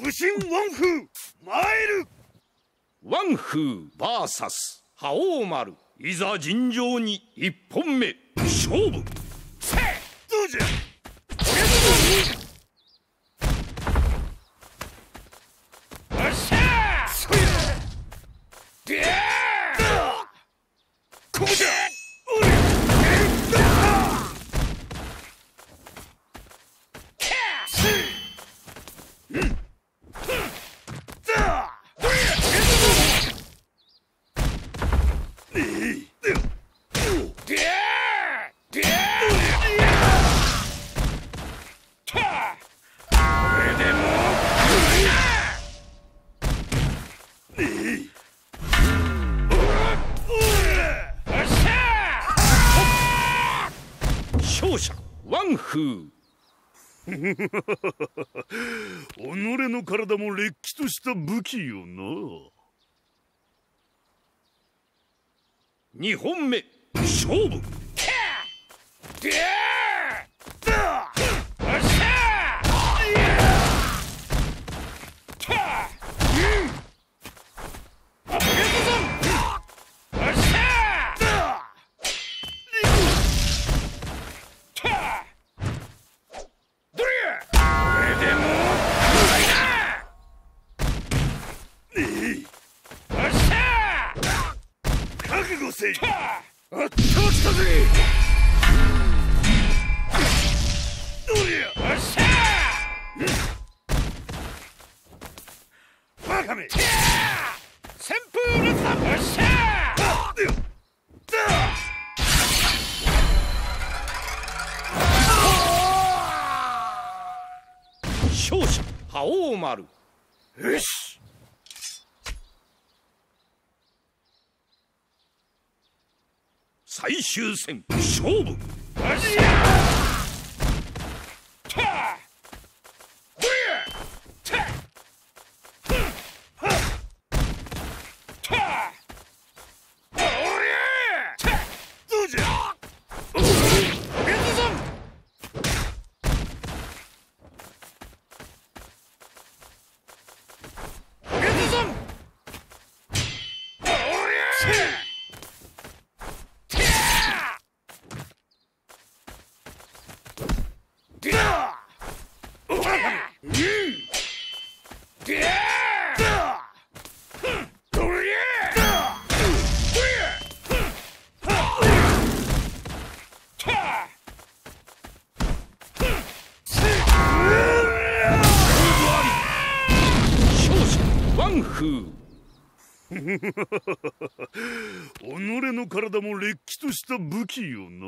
武神ワンフー参る。ワンフーバーサス覇王丸。いざ尋常に一本目勝負。せどうじゃよっしゃそやでここじゃおり勝者ワンフー。己の体もれっきとした武器よな。2本目勝負。せい。あったきたぜ。どりゃバカめ。旋風列弾よっしゃよし最終戦。勝負どうじゃ勝者ワンフー 己の体もれっきとした武器よな。